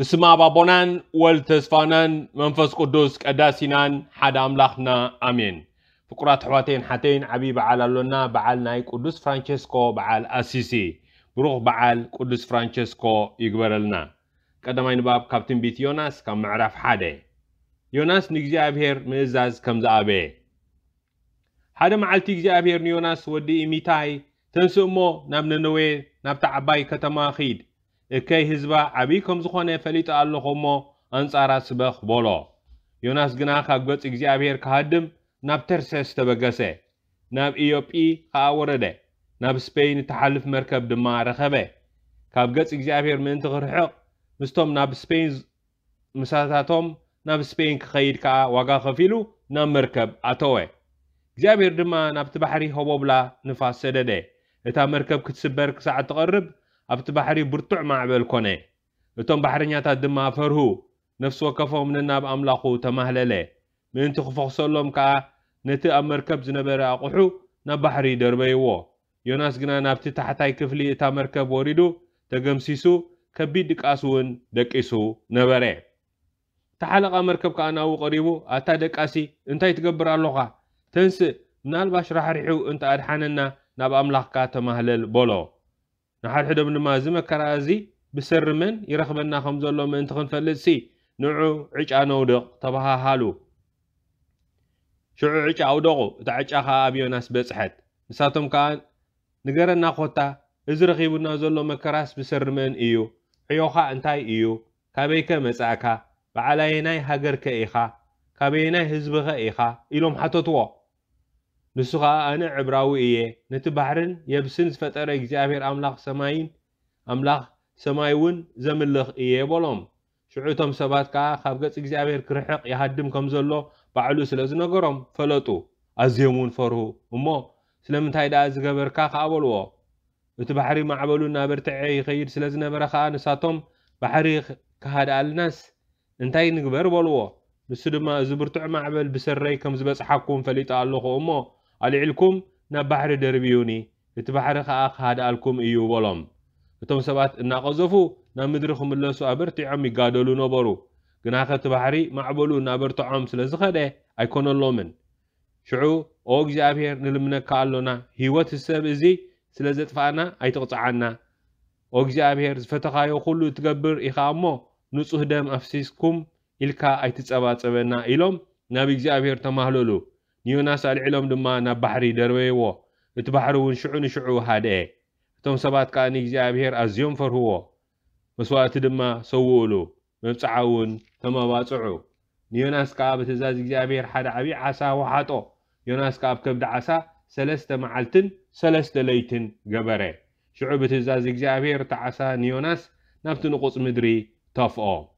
ንስማ ባቦናን ወልድ ተስፋናን መንፈስ ቅዱስ ቀዳሲናን ሓደ ኣምላኽና ኣሜን ፍቁራት ኣሕዋተይን ሓተይን ዓብዪ በዓል ኣሎና በዓል ናይ ቅዱስ ፍራንቸስኮ በዓል ኣሲሲ ብሩኽ በዓል ቅዱስ ፍራንቸስኮ ይግበረልና ቀዳማይ ንባብ ካብ ትንቢት ዮናስ ካብ ምዕራፍ ሓደ ዮናስ ንእግዚኣብሔር ምእዛዝ ከም ዝኣበየ ሓደ መዓልቲ እግዚኣብሔር ንዮናስ ወዲ እሚታይ ተንስእ እሞ ናብ ነነዌ ናብታ ዓባይ ከተማ ኺድ እከይ ህዝባ ዓብይ ከም ዝኾነ ፈሊጡ ኣለኹ እሞ ኣንጻራ ስበ ክበሎ ዮናስ ግና ካብ ገጽ እግዚኣብሔር ክሃድም ናብ ተርሴስ ተበገሰ ናብ ኢዮጲ ከዓ ወረደ ናብ ስፔይን እተሓልፍ መርከብ ድማ ረኸበ ካብ ገጽ እግዚኣብሔር ምእንቲ ክርሕቕ ምስቶም ናብ ስፔይን ምሳታቶም ናብ ስፔይን ክኸይድ ከዓ ዋጋ ከፊሉ ናብ መርከብ ኣተወ እግዚኣብሔር ድማ ናብቲ ባሕሪ ሆቦብላ ንፋስ ሰደደ እታ መርከብ ክትስበር ክሳዕ ትቐርብ ኣብቲ ባሕሪ ብርቱዕ ማዕበል ኮነ እቶም ባሕርኛታት ድማ ፈርሁ ነፍሲ ወከፎም ንናብ ኣምላኹ ተማህለለ ምእንቲ ክፈኽሰሎም ከዓ ነቲ ኣብ መርከብ ዝነበረ ኣቑሑ ናብ ባሕሪ ደርበይዎ ዮናስ ግና ናብቲ ታሕታይ ክፍሊ እታ መርከብ ወሪዱ ተገምሲሱ ከቢድ ድቃስ እውን ደቂሱ ነበረ እቲ ሓለቓ መርከብ ከዓ ናብኡ ቀሪቡ ኣታ ደቃሲ እንታይ ትገብር ኣለኻ ተንስእ ምናልባሽ ራሕሪሑ እንተ ኣድሓነና ናብ ኣምላኽካ ተማህለል በሎ ንሓድሕዶም ድማ እዚ መከራ እዚ ብስርምን ይረኽበና ከም ዘሎ ምእንቲ ክንፈልጥ ሲ ንዑ ዕጫ ነውድቕ ተባሃሃሉ ሽዑ ዕጫ ኣውደቑ እታ ዕጫ ከዓ ኣብ ዮናስ በፅሐት ንሳቶም ከዓ ንገረና ኮታ እዚ ረኺቡና ዘሎ መከራስ ብስርምን እዩ ሕዮኻ እንታይ እዩ ካበይከ መጻእካ በዓላየናይ ሃገርከ ኢኻ ካበየናይ ህዝብኸ ኢኻ ኢሎም ሓተትዎ نسو انا عبراوي ايه نتبحرن يبسن فتره اغزابير املاح سماين املاح سمايون زملخ ايه بولوم شعوتهم سبات كا خابغت اغزابير كرحق يهدم كمزلو بعلو سلاز نغروم فلطو ازيمون فرهو امو سلمن تايدا ازغبر كا خابلو نتبحري معبلو نابرتعي خير سلاز نبر خا نساتوم بحري كهاد الناس انتاي نغبر بولو نسو دما زبرتع معبل بسري كمزبس حقون فليت اللوخو امو ኣልዒልኩም ናብ ባሕሪ ደርብዩኒ እቲ ባሕሪ ከዓ ክሃድኣልኩም እዩ በሎም እቶም ሰባት እናቐዘፉ ናብ ምድሪ ክምለሱ ኣበርቲዖም ይጋደሉ ነበሩ ግናኸ እቲ ባሕሪ ማዕበሉ እናበርትዖም ስለ ዝኸደ ኣይኮነሎምን ሽዑ ኦ እግዚኣብሔር ንልምነካ ኣሎና ሂወት ሰብ እዚ ስለ ዘጥፋኣና ኣይትቕፅዓና ኦ እግዚኣብሔር ዝፈተኻዮ ኩሉ እትገብር ኢኻ እሞ ንጹህ ደም ኣፍሲስኩም ኢልካ ኣይትጸባጸበና ኢሎም ናብ እግዚኣብሔር ተማህለሉ نيوناس علم دما نبحري دروي و اتبحرون شعون شعو هاد اي تم سبات كان اجزابهير از ينفر هو مسوات دما سوولو مبتعون تم باتعو نيوناس كاب تزاز اجزابهير حد عبي عسا وحاتو يوناس كاب كبد عسا سلست معلتن سلست ليتن قبره شعوب تزاز اجزابهير تعسا نيوناس نفت نقص مدري تفؤ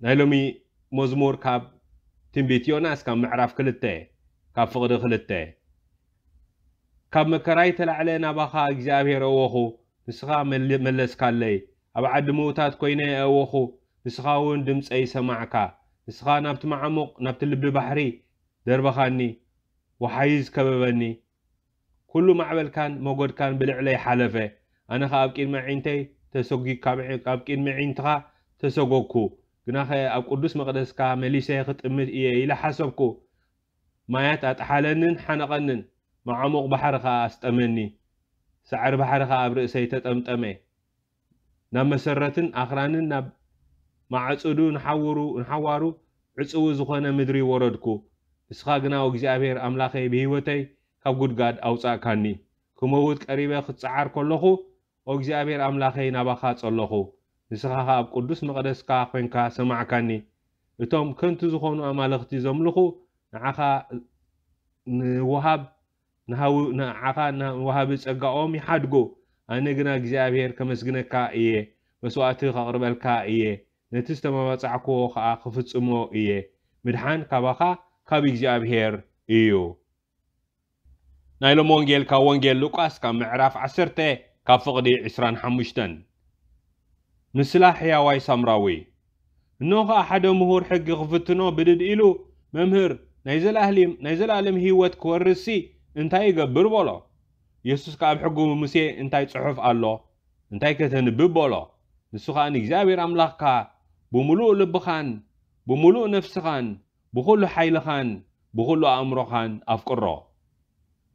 نايلومي مزمور كاب ትንቢት ዮናስ ካብ ምዕራፍ ክልተ ካብ ፍቕዲ ክልተ ካብ መከራይ ተላዕለ ናባኻ እግዚኣብሔር ኣወኹ ንስኻ መለስካለይ ኣብ ዓዲ ምዉታት ኮይነ ኣወኹ ንስኻ እውን ድምፀይ ሰማዕካ ንስኻ ናብቲ መዓሙቕ ናብቲ ልቢ ባሕሪ ደርበኻኒ ወሓይዝ ከበበኒ ኩሉ ማዕበልካን መጎድካን ብልዕለይ ሓለፈ ኣነ ኸ ኣብ ቅድሚ ዒንተይ ተሰጒ ካብ ቅድሚ ዒንትኻ ተሰጎግኩ ግናኸ ኣብ ቅዱስ መቕደስካ መሊሰ ክጥምት እየ ኢለ ሓሰብኩ ማያት ኣጥሓለንን ሓነቐንን መዓሙቕ ባሕሪ ኸዓ ኣስጠመኒ ሳዕሪ ባሕሪ ኸዓ ኣብ ርእሰይ ተጠምጠመ ናብ መሰረትን ኣኽራንን ናብ ማዕፅዱ ንሓውሩ ንሓዋሩ ዕፅው ዝኾነ ምድሪ ወረድኩ ንስኻ ግና እግዚኣብሔር ኣምላኸይ ብሂወተይ ካብ ጉድጋድ ኣውፃእካኒ ክመውት ቀሪበ ክትፀዓር ከለኹ እግዚኣብሔር ኣምላኸይ ናባኻ ጸለኹ ንስኻ ኸ ኣብ ቅዱስ መቕደስካ ኮንካ ሰማዕካኒ እቶም ከንቲ ዝኾኑ ኣማለኽቲ ዘምልኹ ንዓኻ ንውሃብ ንዓኻ ንውሃቢ ፀጋኦም ይሓድጎ ኣነ ግና እግዚኣብሔር ከመስግነካ እየ መስዋእቲ ከቕርበልካ እየ ነቲ ዝተመበፃዕክዎ ከዓ ክፍፅሞ እየ ምድሓን ካባኻ ካብ እግዚኣብሔር እዩ ናይሎም ወንጌል ካብ ወንጌል ሉቃስ ካብ ምዕራፍ 10 ካብ ፍቕዲ 25 ንስላ ሕያዋይ ሳምራዊ እኖ ከዓ ሓደ ምሁር ሕጊ ክፍትኖ ብድድ ኢሉ መምህር ናይ ዘለኣለም ህይወት ክወርሲ እንታይ ይገብር በሎ ኢየሱስ ከዓ ኣብ ሕጉ ሙሴ እንታይ ጽሑፍ ኣሎ እንታይ ከተንብብ በሎ ንሱ ከዓ ንእግዚኣብሔር ኣምላኽካ ብምሉእ ልብኻን ብምሉእ ነፍስኻን ብኩሉ ሓይልኻን ብኩሉ ኣእምሮኻን ኣፍቅሮ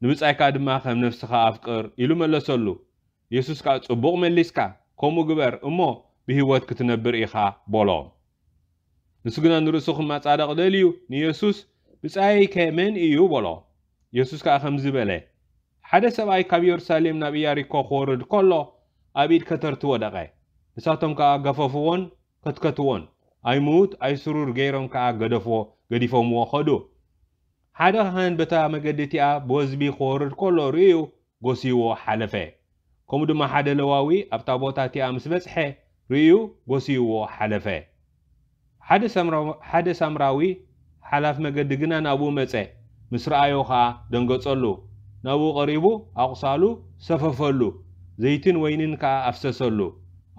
ንምጻይካ ድማ ከም ነፍስኻ ኣፍቅር ኢሉ መለሰሉ ኢየሱስ ከዓ ጽቡቕ መሊስካ ከምኡ ግበር እሞ ብህይወት ክትነብር ኢኻ በሎም ንሱ ግና ንርእሱ ክማጻደቕ ደልዩ ንየሱስ ብጻይከ መን እዩ በሎ የሱስ ከዓ ከምዚ በለ ሓደ ሰብኣይ ካብ ኢየሩሳሌም ናብ ኢያሪኮ ክወርድ ከሎ ኣብ ኢድ ከተርቲ ወደቐ ንሳቶም ከዓ ገፈፍዎን ከትከትዎን ኣይሙት ኣይስሩር ገይሮም ከዓ ገደፍዎ ገዲፎምዎ ኸዱ ሓደ ካህን በታ መገዲ እቲኣ ብወዝቢ ክወርድ ከሎ ርእዩ ጎሲይዎ ሓለፈ ከምኡ ድማ ሓደ ለዋዊ ኣብታ ቦታ እቲኣ ምስ በፅሐ ርእዩ ጎሲይዎ ሓለፈ ሓደ ሳምራዊ ሓላፍ መገዲ ግና ናብኡ መፀ ምስ ረኣዮ ከዓ ደንገፀሉ ናብኡ ቀሪቡ ኣቑሳሉ ሰፈፈሉ ዘይትን ወይንን ከዓ ኣፍሰሰሉ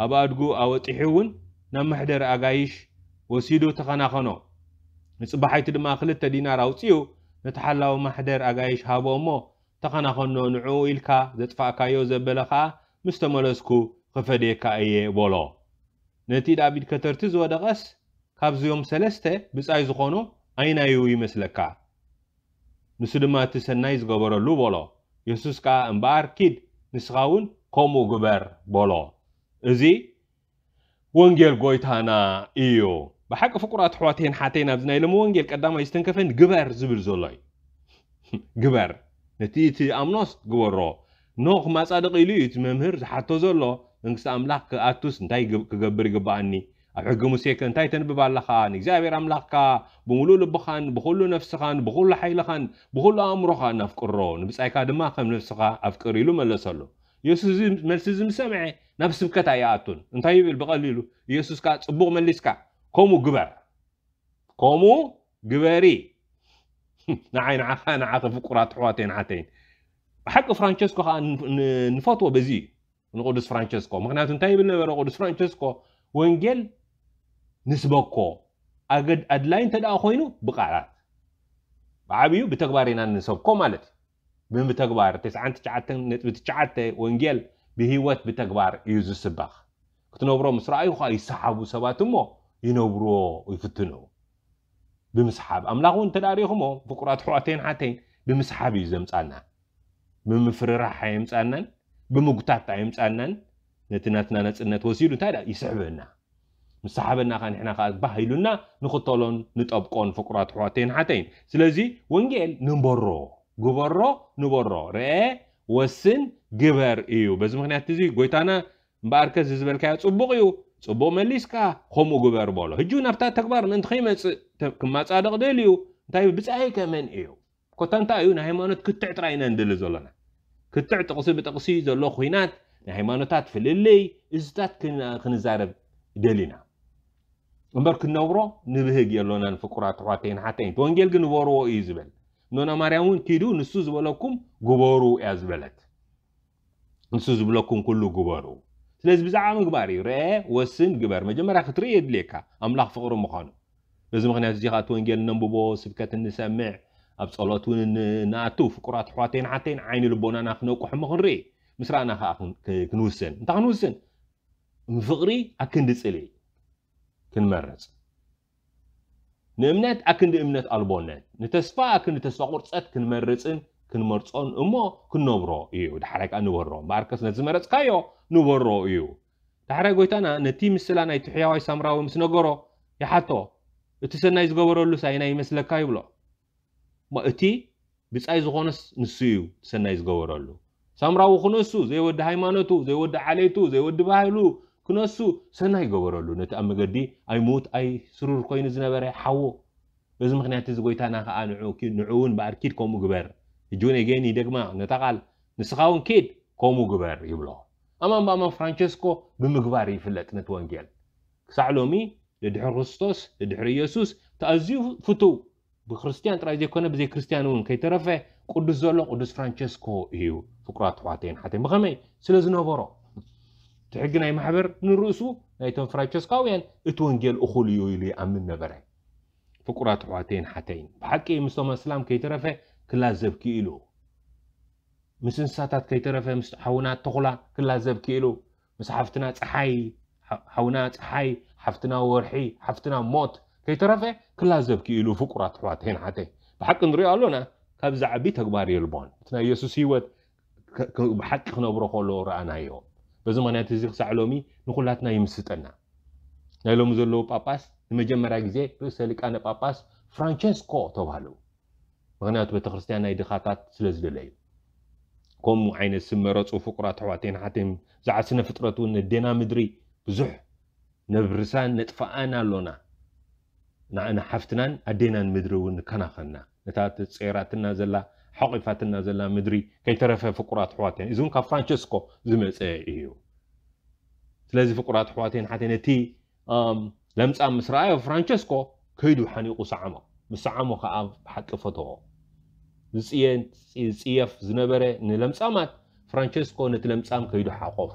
ኣብ ኣድጉ ኣወጢሑ እውን ናብ መሕደሪ ኣጋይሽ ወሲዱ ተኸናኸኖ ንፅባሓይቲ ድማ ክልተ ዲናር ኣውፅኡ ነቲ ሓላዊ ማሕደር ኣጋይሽ ሃቦ እሞ ተኸናኸኖ ንዕኡ ኢልካ ዘጥፋእካዮ ዘበለ ኸኣ ምስ ተመለስኩ ክፈድየካ እየ በሎ ነቲ ዳቢድ ከተርቲ ዝወደቐስ ካብዚኦም ሰለስተ ብጻይ ዝኾኑ ኣይናዩ ይመስለካ ንሱ ድማ እቲ ሰናይ ዝገበረሉ በሎ የሱስ ከዓ እምበኣር ኪድ ንስኻ እውን ከምኡ ግበር በሎ እዚ ወንጌል ጎይታና እዩ ብሓቂ ፍቁራት ኣሕዋተይን ሓተይን ኣብዚ ናይ ሎሚ ወንጌል ቀዳማይ ዝተንከፈን ግበር ዝብል ዘሎ እዩ ግበር ነቲ እቲ ኣምኖስ ግበሮ ኖኽ ማፃድቕ ኢሉ እዩ እቲ መምህር ዝሓቶ ዘሎ መንግስቲ ኣምላኽ ክኣቱስ እንታይ ክገብር ይግባኣኒ ኣብ ሕጊ ሙሴ ከ እንታይ ተንብብ ኣለኻ ንእግዚኣብሔር ኣምላኽካ ብምሉእ ልብኻን ብኩሉ ነፍስኻን ብኩሉ ሓይልኻን ብኩሉ ኣእምሮኻን ኣፍቅሮ ንብፃይካ ድማ ከም ነፍስኻ ኣፍቅር ኢሉ መለሰሉ ኢየሱስ መልሲ እዚ ምስሰምዐ ናብ ስብከት ኣይኣቱን እንታይ ይብል ብቐሊሉ ኢየሱስካ ፅቡቕ መሊስካ ከምኡ ግበር ከምኡ ግበሪ ንዓይ ንዓኻ ንዓኸ ፍቁራት ኣሕዋተይ ንዓተይን ብሓቂ ፍራንቸስኮ ከዓ ንፈትዎ በዚ እዩ ንቅዱስ ፍራንቸስኮ ምክንያቱ እንታይ ይብል ነበረ ቅዱስ ፍራንቸስኮ ወንጌል ንስበኮ ኣድላይ እንተ ደኣ ኮይኑ ብቃላት ብዓብዩ ብተግባር ኢና ንሰብኮ ማለት እዩ ብተግባር 99.9 ወንጌል ብሂወት ብተግባር እዩ ዝስባኽ ክትነብሮ ምስ ረኣዩ ከዓ ይሰሓቡ ሰባት እሞ ይነብርዎ ይፍትንዎ بمسحاب أملاقون تداريهم هو بقرات حواتين عتين بمسحاب يزمت أنا بمفرر حيمت أنا بمقطع حيمت أنا نتناتنا نتنا توزيلو تدا يسحبنا مسحابنا خان إحنا خاد بهيلنا نخطلون نتابقون فقرات حواتين عتين سلزي ونجيل نبرو جبرو نبرو رأي وسن جبر إيو بس مخنات تزي قوي مباركز زبل كات ፅቡቕ መሊስካ ከምኡ ግበር በሎ ሕጂ ናብታ ተግባር ምእንቲ ከይመፅእ ክማፃደቕ ደልዩ እንታይ ብፃይ ከመን እዩ ኮታ እንታይ እዩ ናይ ሃይማኖት ክትዕ ጥራይ ኢና ንድሊ ዘለና ክትዕ ጥቕሲ ብጥቕሲ ዘሎ ኩናት ናይ ሃይማኖታት ፍልለይ እዝታት ክንዛረብ ደሊና እምበር ክነብሮ ንብህግ የሎናን ፍቁራት ኣሕዋተይን ሓተይን ወንጌል ግን በርዎ እዩ ዝበል ኖና ማርያም እውን ኪዱ ንሱ ዝበለኩም ግበሩ እያ ዝበለት ንሱ ዝብለኩም ኩሉ ግበሩ سلاز بزعم مقباري رأى وسن قبر مجمرة خطر يدليك أملاخ فقر مخانو لازم غني هذي خاتو إنجيل نمبو سبكة نسمع أبس الله تون ناتو فقرات حواتين عتين عين لبونا نخنو كحم مخري مسرع نخا أكون كنوسن أنت مفقري أكن دسلي كن مرز نمنت أكن دمنت البونت نتسفى أكن نتسفى قرصت مرزن ክንመርፆን እሞ ክንነብሮ እዩ ድሓረይከዓ ንበሮ ማርከስ ነዚ መረፅካዮ ንበሮ እዩ ዳሕራይ ጎይታና ነቲ ምስላ ናይቲ ሕያዋይ ሳምራዊ ምስ ነገሮ ይሓቶ እቲ ሰናይ ዝገበረሉ ሳይናይ ይመስለካ ይብሎ እቲ ብፃይ ዝኾነስ ንሱ እዩ ሰናይ ዝገበረሉ ሳምራዊ ክነሱ ዘይወዲ ሃይማኖቱ ዘይወዲ ዓሌቱ ዘይወዲ ባህሉ ክነሱ ሰናይ ይገበረሉ ነቲ ኣብ መገዲ ኣይሙት ኣይስሩር ኮይኑ ዝነበረ ሓዎ እዚ ምክንያት እዚ ጎይታና ከዓ ንዑ እውን በኣርኪድ ከምኡ ግበር جوني جيني دغما نتاقال نسخاون كيد كومو غبر يبلو اما ماما فرانشيسكو بمغبار يفلت نت وانجيل كسعلومي لدحر رستوس لدحر تازيو فتو بكريستيان ترا دي كون بزي كريستيان وون كيترفه قدوس زولو قدوس فرانشيسكو ايو فكرات واتين حتى مغمي سلاز نوبرو تحقنا اي محبر نرؤسو نايتون فرانشيسكاويان اتوانجيل اخوليو يلي امن نبره فكرات واتين هاتين بحكي مستوى السلام كيترفه كلازب كيلو مس انساتات كيترفه مس حونا تخلا كلازب كيلو مس حفتنا صحاي حونا صحاي حفتنا ورحي حفتنا موت كيترفه كلازب كيلو فكرة حوات هين حتى بحق نري قالونا كاب زعبي تكبار يلبون تنا يسوس يوت بحق خنبرو خلو رانا يوم بزمان يتزيق سعلومي نخلاتنا يمسطنا نايلو مزلو باباس نمجمرا غزي بيسالك انا باباس فرانشيسكو توبالو ምክንያቱ ቤተክርስትያን ናይ ድኻታት ስለ ዝደለ እዩ ከምኡ ዓይነት ዝመረፁ ፍቁራት ኣሕዋተይን ሓተይን ብዛዕባ ስነ ፍጥረት እውን ነዴና ምድሪ ብዙሕ ነብርሳን ነጥፋኣን ኣሎና ንኣነ ሓፍትናን ኣዴናን ምድሪ እውን ንከናኸልና ነታ ፄራትና ዘላ ሓቂፋትና ዘላ ምድሪ ከይተረፈ ፍቁራት ኣሕዋተይን እዚ እውን ካብ ፍራንቸስኮ ዝመፀ እዩ ስለዚ ፍቁራት ኣሕዋተይን ሓተይን እቲ ለምፃም ምስ ረኣዮ ፍራንቸስኮ ከይዱ ሓኒቑ ሰዓሞ ምስ ሰዓሞ ከዓ ብሓቂ ፈትዎ ዝፅየፍ ዝነበረ ንለምጻማት ፍራንቸስኮ ነቲ ለምጻም ከይዱ ሓቆፎ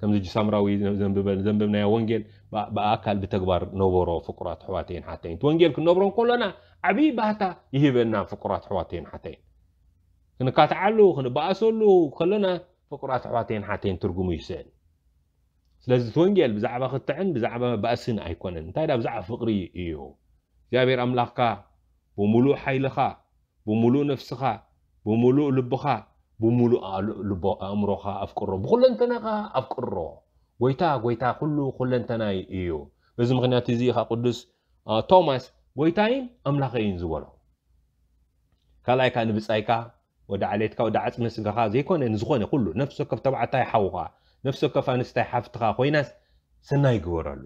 ከምዚ ጅሳምራዊ ዘንብብናዮ ወንጌል ብኣካል ብተግባር ነበሮ ፍቁራት ኣሕዋተይን ሓተይን እቲ ወንጌል ክንነብሮ ከሎና ዓብዪ ባህታ ይህበና ፍቁራት ኣሕዋተይን ሓተይን ክንካትዓሉ ክንበኣሰሉ ከሎና ፍቁራት ኣሕዋተይን ሓተይን ትርጉሙ ይስእል ስለዚ እቲ ወንጌል ብዛዕባ ክትዕን ብዛዕባ ባእስን ኣይኮነን እንታይ ብዛዕባ ፍቕሪ እዩ እግዚኣብሔር ኣምላኽካ ብሙሉእ ሓይልኻ ብምሉእ ነፍስኻ ብምሉእ ልብኻ ብምሉእ ኣእምሮኻ ኣፍቅሮ ብኩለንተናኻ ኣፍቅሮ ጎይታ ጎይታ ኩሉ ኩለንተናይ እዩ በዚ ምክንያት እዚ ካ ቅዱስ ቶማስ ጎይታይን ኣምላኸይን ዝበሎ ካልኣይካ ንብፃይካ ወደ ዓሌትካ ወደ ዓፅሚ ስጋኻ ዘይኮነ ንዝኾነ ኩሉ ነፍሲ ወከፍ ተባዕታይ ሓውኻ ነፍሲ ወከፍ ኣንስታይ ሓፍትኻ ኮይናስ ሰናይ ግበረሉ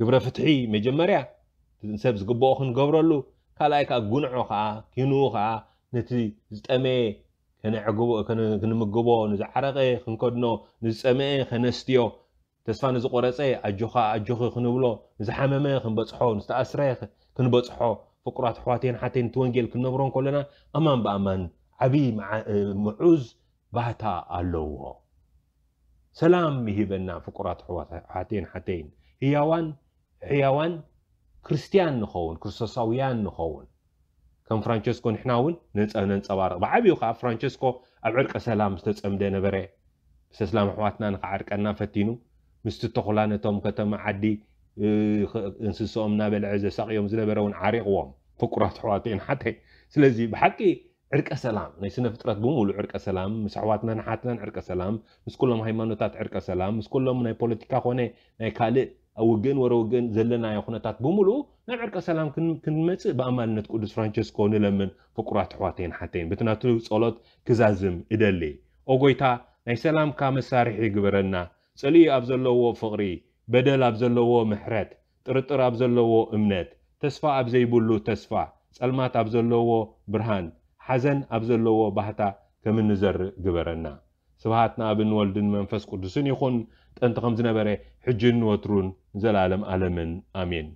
ግብረ ፍትሒ መጀመርያ ሰብ ዝግብኦ ክንገብረሉ كلايكا غنعوخا كينوخا نتي زتامي كنعقبو كنمقبو نزعرقي خنكدنو نزتامي خنستيو تسفا نزقورسي اجوخا اجوخي خنبلو نزحممي خنبصحو نستأسري خنبصحو فقرات حواتين حاتين توانجيل كنبرون كلنا امان بامان عبي معوز باتا اللوو سلام مهيبنا فقرات حواتين حاتين هيوان هيوان ክርስትያን ንኸውን ክርስቶሳውያን ንኸውን ከም ፍራንቸስኮ ንሕና እውን ነንፀባርቕ ብዓብዩ ከዓ ፍራንቸስኮ ኣብ ዕርቀ ሰላም ዝተፀምደ ነበረ ሰላም ኣሕዋትና ንከዓ ዕርቀና ፈቲኑ ምስቲ ተኩላ ነቶም ከተማ ዓዲ እንስሶኦም እናበልዐ ዘሳቅዮም ዝነበረ እውን ዓሪቕዎም ፍቁራት ኣሕዋትእን ሓተይ ስለዚ ብሓቂ ዕርቀ ሰላም ናይ ስነ ፍጥረት ብምሉእ ዕርቀ ሰላም ምስ ኣሕዋትናን ሓትናን ዕርቀ ሰላም ምስ ኩሎም ሃይማኖታት ዕርቀ ሰላም ምስ ኩሎም ናይ ፖለቲካ ኮነ ናይ ካልእ ኣብ ወገን ወረ ወገን ዘለናዮ ኩነታት ብምሉ ናብ ዕርቀ ሰላም ክንመፅእ ብኣማንነት ቅዱስ ፍራንቸስኮ ንለምን ፍቁራት ኣሕዋተይን ሓተይን በቲ ፀሎት ክዛዝም እደሊ ኦጎይታ ናይ ሰላምካ መሳርሒ ይግበረና ፀልዩ ኣብ ዘለዎ ፍቕሪ በደል ኣብ ዘለዎ ምሕረት ጥርጥር ኣብ ዘለዎ እምነት ተስፋ ኣብ ዘይብሉ ተስፋ ፀልማት ኣብ ዘለዎ ብርሃን ሓዘን ኣብ ዘለዎ ባህታ ከም እንዘርእ ግበረና ስብሃትና ኣብን ወልድን መንፈስ ቅዱስን ይኹን ጠንቲ ከም ዝነበረ ሕጅን ወትሩን ዘላለም ዓለምን አሜን።